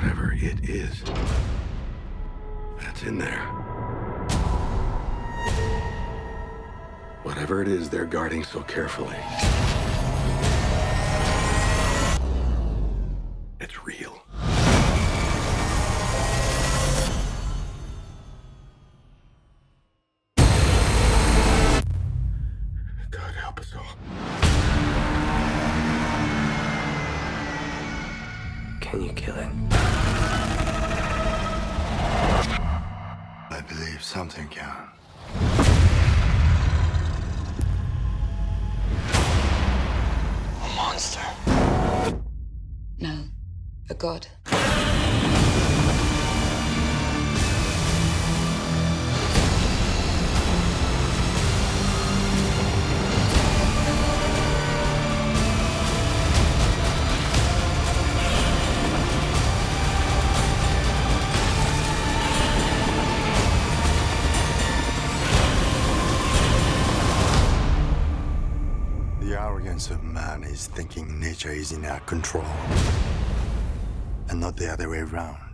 Whatever it is that's in there. Whatever it is they're guarding so carefully. Can you kill it? I believe something can. A monster. No, a god. The arrogance of man is thinking nature is in our control, and not the other way around.